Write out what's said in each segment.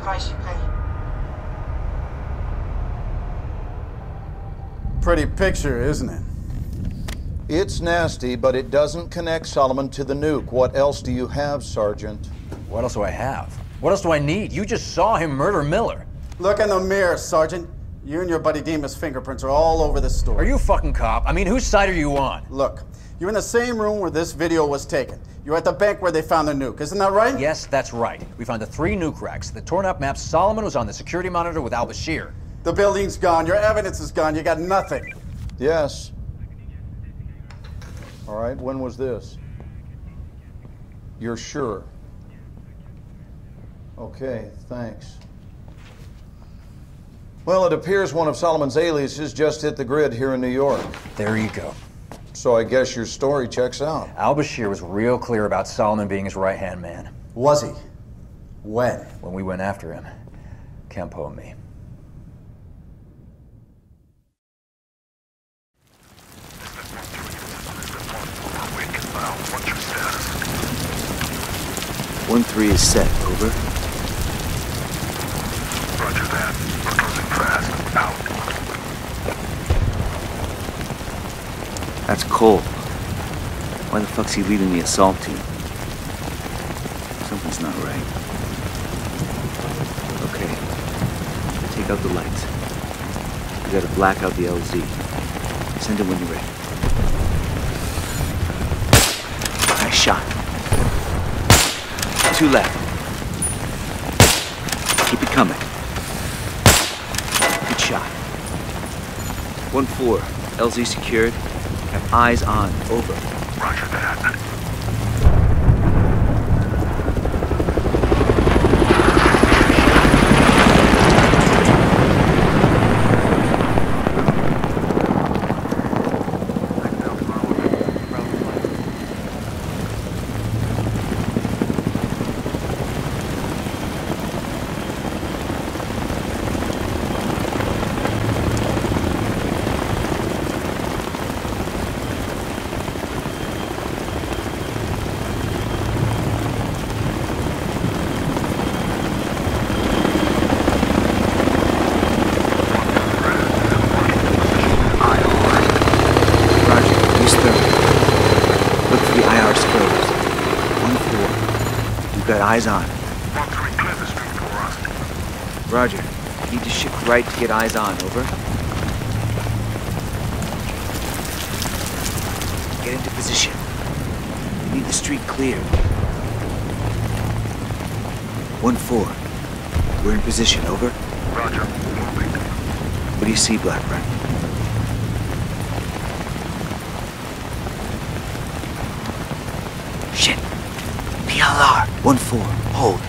price you pay. Pretty picture, isn't it? It's nasty, but it doesn't connect Solomon to the nuke. What else do you have, Sergeant? What else do I have? What else do I need? You just saw him murder Miller. Look in the mirror, Sergeant. You and your buddy Dima's fingerprints are all over the story. Are you a fucking cop? I mean, whose side are you on? Look, you're in the same room where this video was taken. You're at the bank where they found the nuke. Isn't that right? Yes, that's right. We found the three nuke racks. The torn up map. Solomon was on the security monitor with Al Bashir. The building's gone. Your evidence is gone. You got nothing. Yes. All right, when was this? You're sure? Okay, thanks. Well, it appears one of Solomon's aliases just hit the grid here in New York. There you go. So I guess your story checks out. Al Bashir was real clear about Solomon being his right hand man. Was he? When? When we went after him, Campo and me. One three is set. Over. Roger that. We're closing fast. Out. That's Cole. Why the fuck's he leading the assault team? Something's not right. Okay. Take out the lights. We gotta black out the LZ. Send it when you're ready. Nice shot. Two left. Keep it coming. Good shot. One four. LZ secured. Have eyes on. Over. Roger that. Roger, use thermal. Look for the IR scopes. One four. You've got eyes on. One three, clear the street for us. Roger. Need to shift right to get eyes on. Over. Get into position. We need the street cleared. One four. We're in position. Over. Roger. Moving. What do you see, Blackburn? Shit. PLR. 1-4. Hold.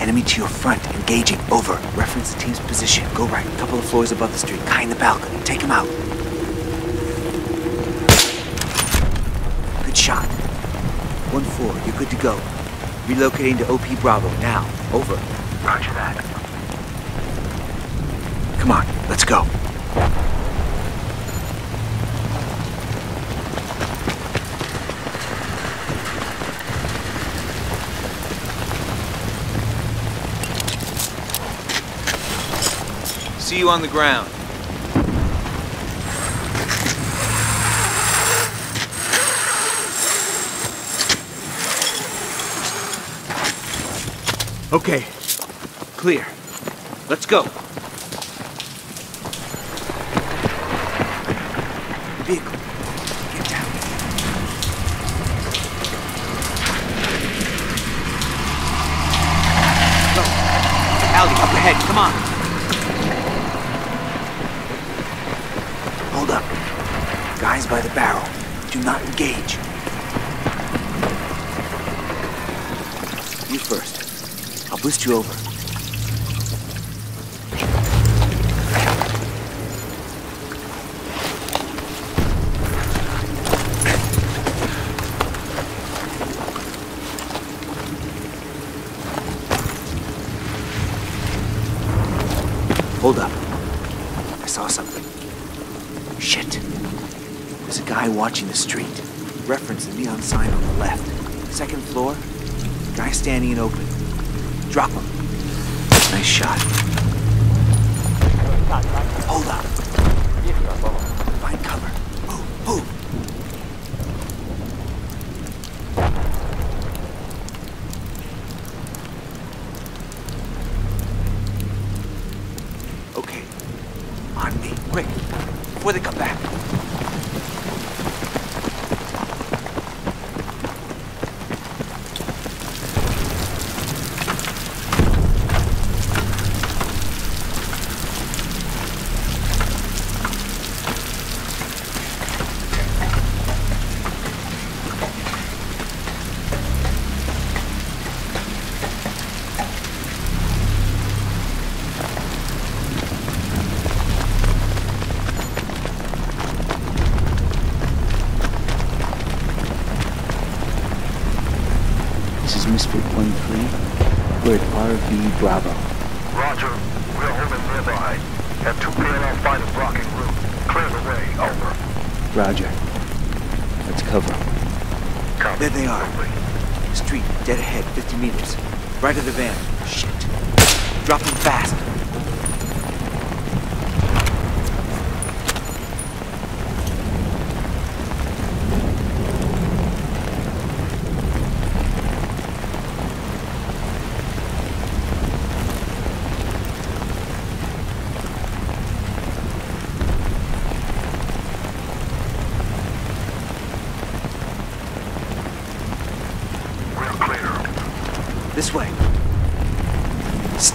Enemy to your front. Engaging. Over. Reference the team's position. Go right. A couple of floors above the street. In the balcony. Take him out. Good shot. 1-4. You're good to go. Relocating to OP Bravo. Now. Over. Roger that. Come on. Let's go. See you on the ground. Okay. Clear. Let's go. Vehicle. Get down. Go. Alley, up ahead. Come on. Hold up. Guys by the barrel. Do not engage. You first. I'll boost you over. Hold up. I saw something. Shit. Guy watching the street. Reference the neon sign on the left. Second floor. Guy standing in open. Drop him. Nice shot. Hold up. Find cover.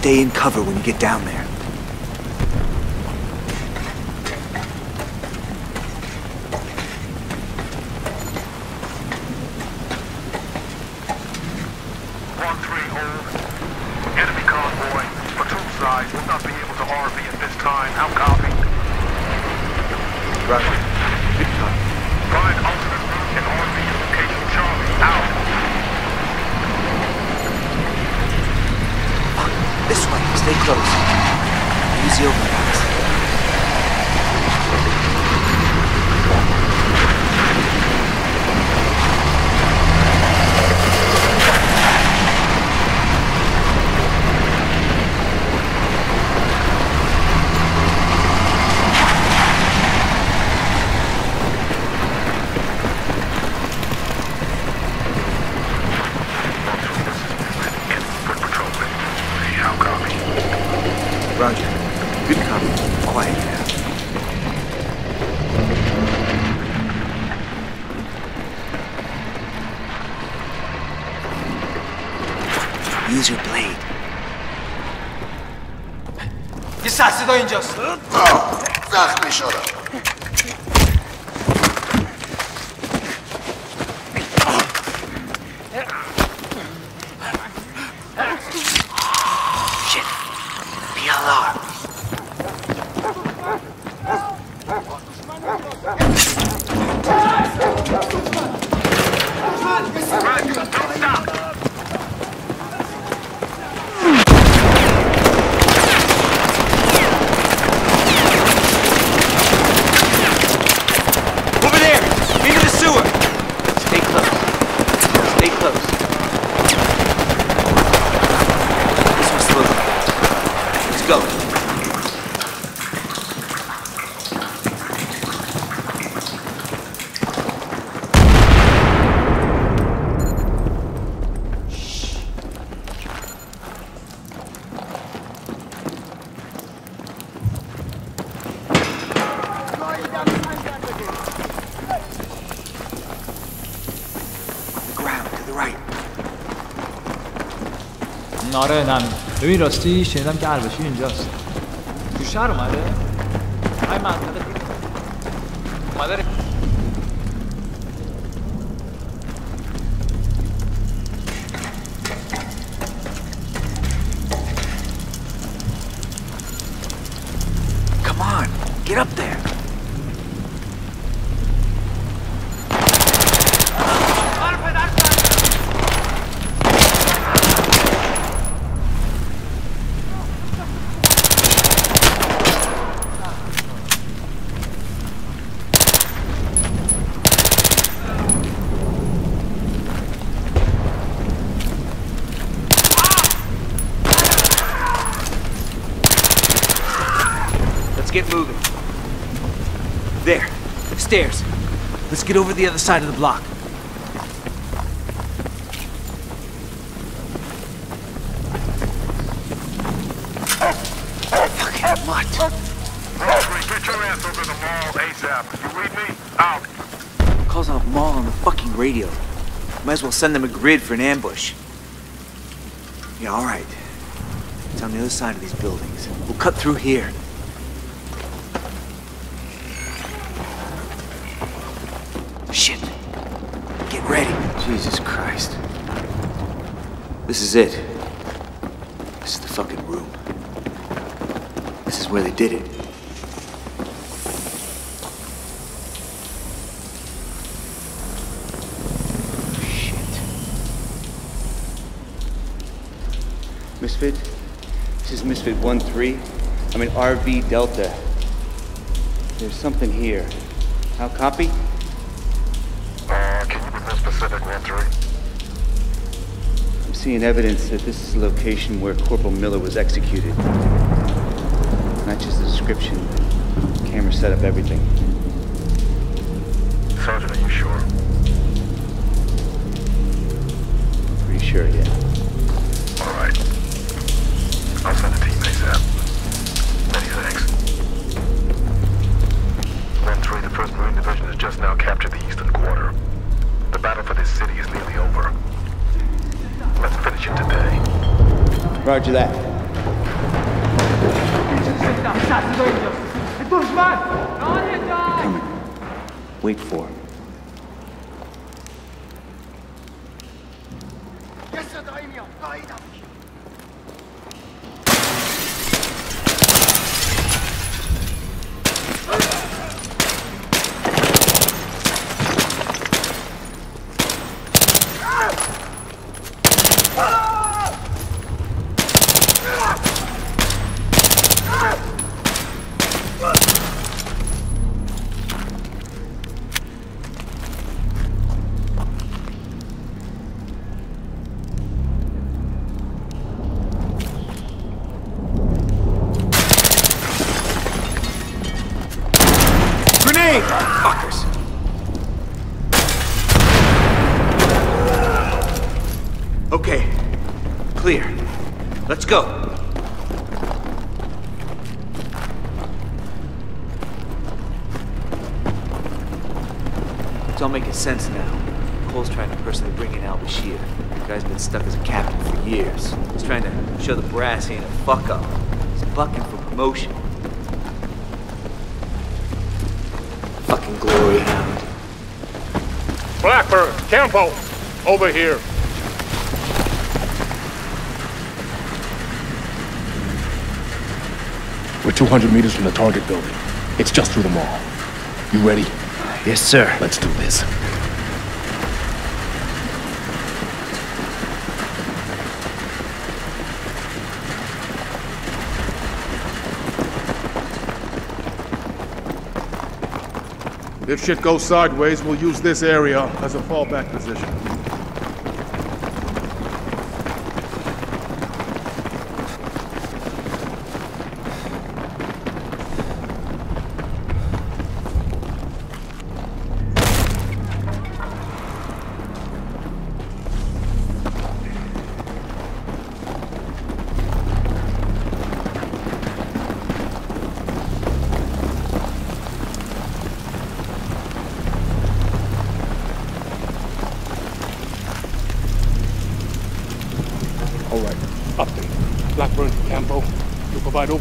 stay in cover when you get down there. angels. آره نم ببین راستی شنیدم که عربشی اینجاست. تو شهر اومده؟ های منطقه. دیگه اومده Stairs. Let's get over the other side of the block. Fucking. Rotary, get your ass over the mall ASAP. You read me? Out. Calls out mall on the fucking radio. Might as well send them a grid for an ambush. Yeah, alright. It's on the other side of these buildings. We'll cut through here. This is it. This is the fucking room. This is where they did it. Shit. Misfit, this is Misfit 1-3. I'm in RV Delta. There's something here. How copy? Uh, can you be more specific, 1-3? Seeing evidence that this is the location where Corporal Miller was executed. Not just the description. Camera set up everything. Sergeant, are you sure? Pretty sure, yeah. All right. I'll send a team ASAP. Many thanks. 1-3, the 1st Marine Division has just now captured the eastern quarter. The battle for this city is nearly over. Let's finish today. Roger that. Coming. Wait for him. Bucking for promotion. Fucking glory hound. Blackburn, Campo, over here. We're 200 meters from the target building. It's just through the mall. You ready? Yes, sir. Let's do this. If shit goes sideways, we'll use this area as a fallback position.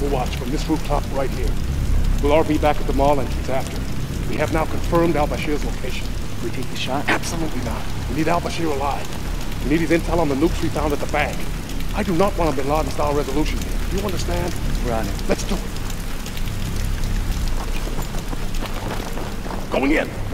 Overwatch from this rooftop right here. We'll RV back at the mall entrance after. We have now confirmed al-Bashir's location. We take the shot? Absolutely not. We need al-Bashir alive. We need his intel on the nukes we found at the bank. I do not want a Bin Laden-style resolution here. Do you understand? We're on it. Let's do it. Going in.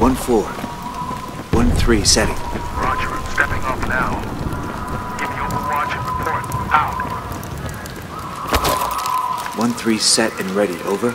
One four. One three setting. Roger. Stepping off now. Give the overwatch and report. Out. One three set and ready. Over.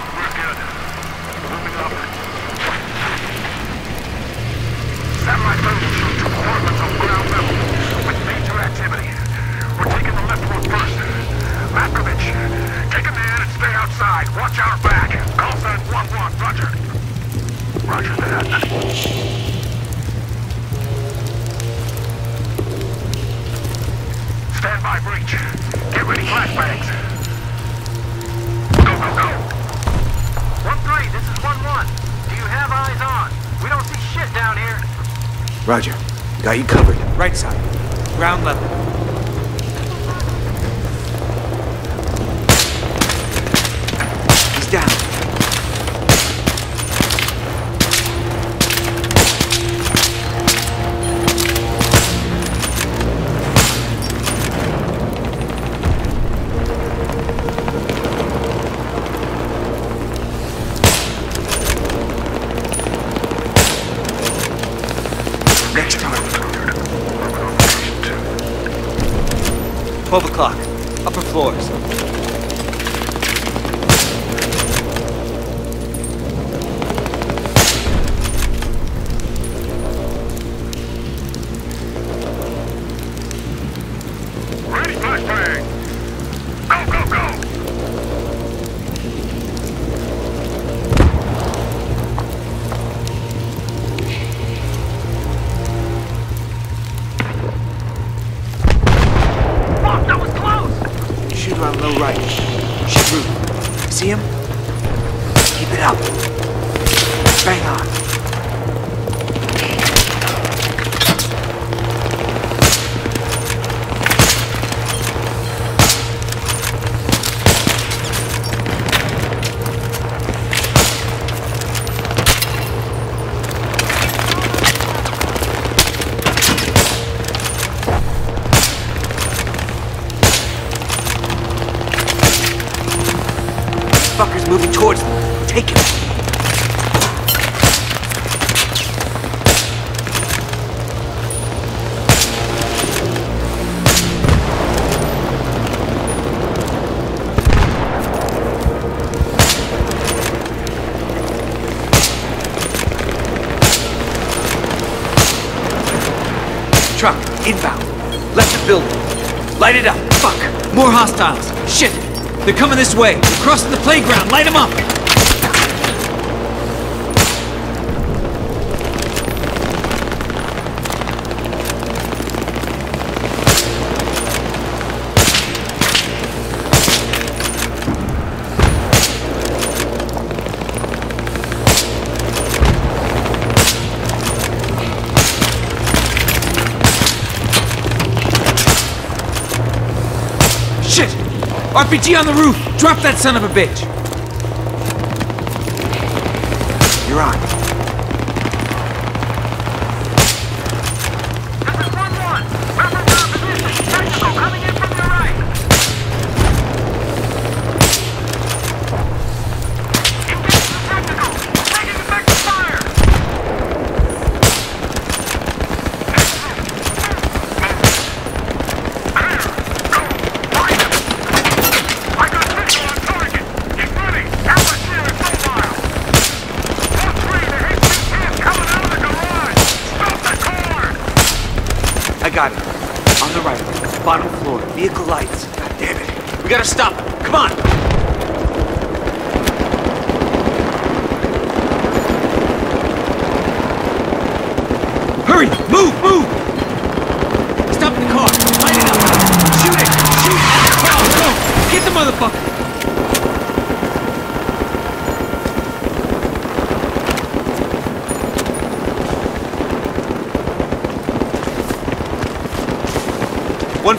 12 o'clock. Upper floors. They're coming this way. Crossing the playground. Light them up. RPG on the roof! Drop that son of a bitch! You're on. got it. On the right, bottom floor, vehicle lights. God damn it. We gotta stop him. Come on! Hurry, Move! Move! Stop the car! Light it up! Shoot it! Shoot it. the! Go! Get the motherfucker!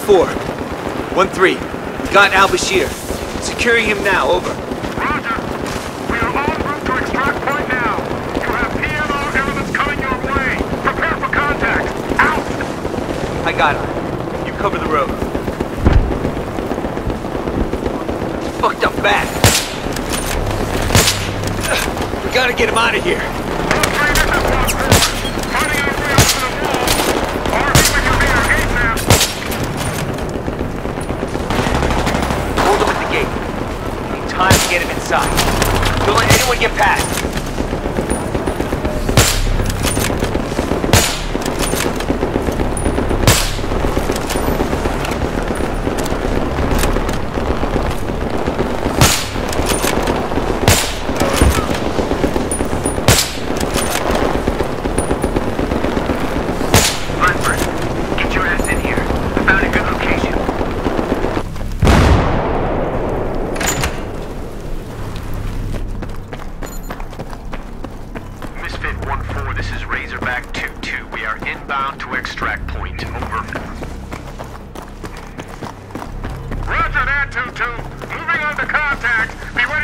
Four. One three. Got Al Bashir. Securing him now, over. Roger. We are en route to extract point now. You have PLR elements coming your way. Prepare for contact. Out! I got him. You cover the road. Fucked up bad. We gotta get him out of here. Hold him at the gate. We need time Don't let anyone get past.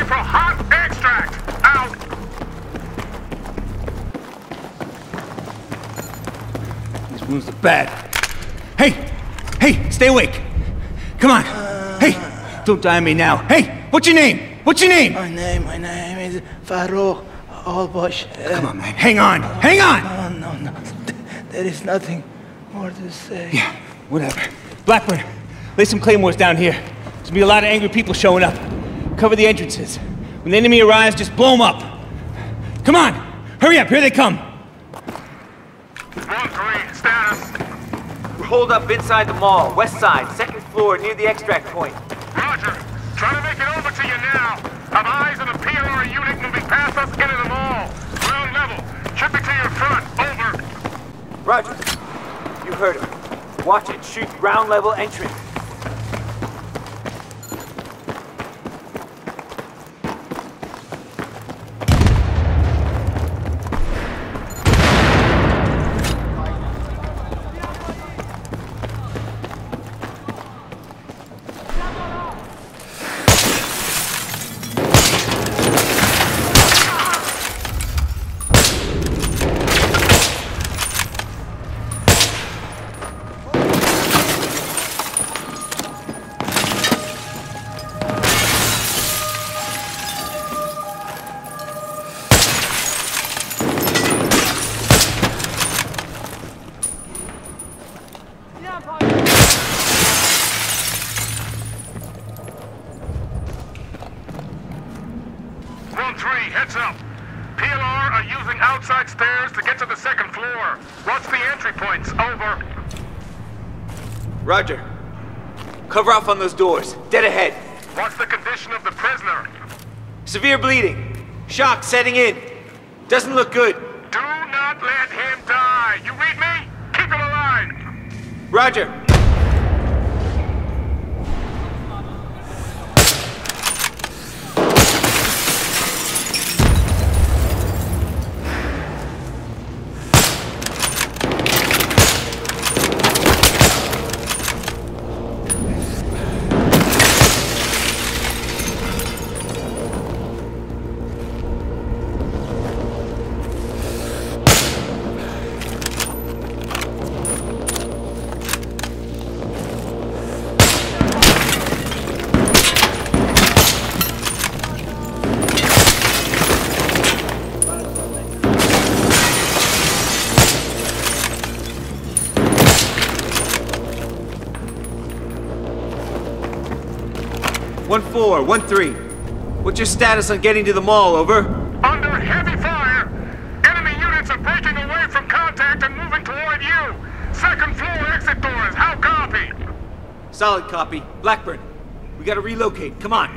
Be for hot extract. Out! These wounds look bad. Hey! Hey, stay awake! Come on! Hey! Don't die on me now. Hey! What's your name? What's your name? My name, my name is Farouk Al Bashir. Come on, man. Hang on. Hang on! No, no, no. There is nothing more to say. Yeah, whatever. Blackburn, lay some claymores down here. There's gonna be a lot of angry people showing up. Cover the entrances. When the enemy arrives, just blow them up. Come on! Hurry up, here they come! 1-3, status. We're holed up inside the mall, west side, second floor, near the extract point. Roger. Trying to make it over to you now. Have eyes on a PLR unit moving past us into the mall. Ground level. Should be to your front. Over. Roger. You heard him. Watch it. Shoot ground level entrance. Heads up. PLR are using outside stairs to get to the second floor. What's the entry points? Over. Roger. Cover off on those doors. Dead ahead. What's the condition of the prisoner? Severe bleeding. Shock setting in. Doesn't look good. Do not let him die. You read me? Keep him alive. Roger. One four, one three. What's your status on getting to the mall? Over. Under heavy fire. Enemy units are breaking away from contact and moving toward you. Second floor exit doors. How copy? Solid copy. Blackburn. We gotta relocate. Come on.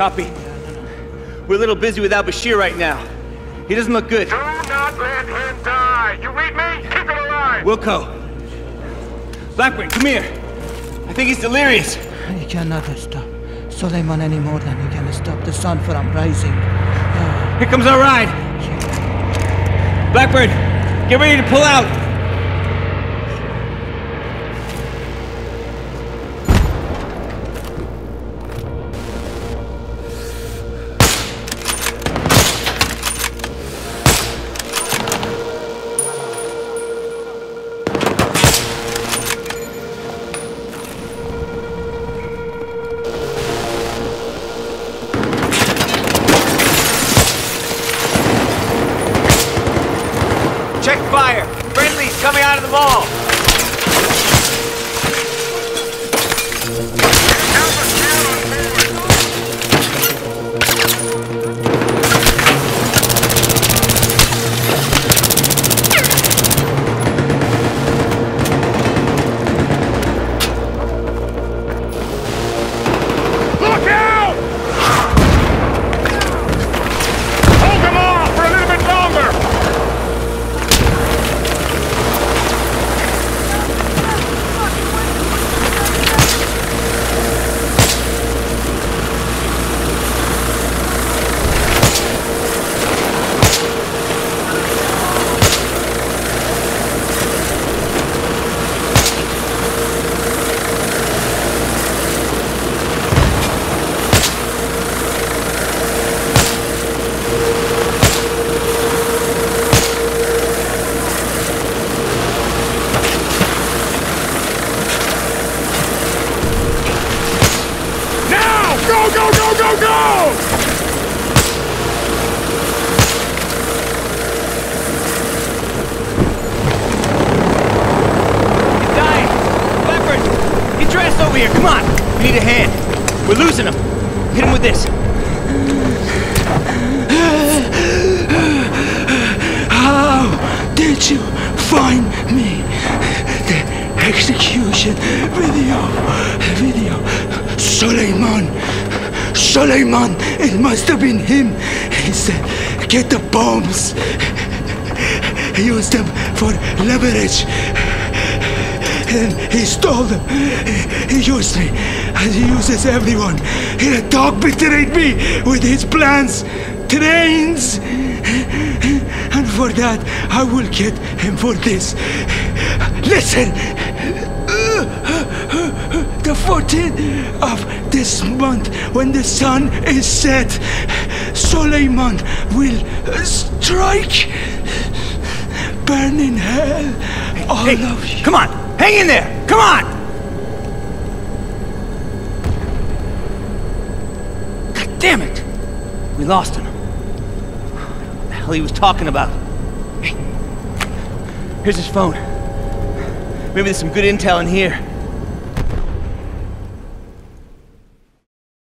Copy. We're a little busy without Bashir right now. He doesn't look good. Do not let him die. You read me? Keep it alive. Wilco. Blackburn, come here. I think he's delirious. You cannot stop Suleiman any more than you can stop the sun from rising. Here comes our ride. Blackburn, get ready to pull out. Get the bombs. Use them for leverage. And he stole them. He used me. And he uses everyone. He a dog betrayed me with his plans, trains. And for that, I will get him for this. Listen! The 14th of this month, when the sun is set, Suleiman will strike. Burn in hell. All Hey, of you. come on. Hang in there. Come on. God damn it. We lost him. What the hell he was talking about? Hey, here's his phone. Maybe there's some good intel in here.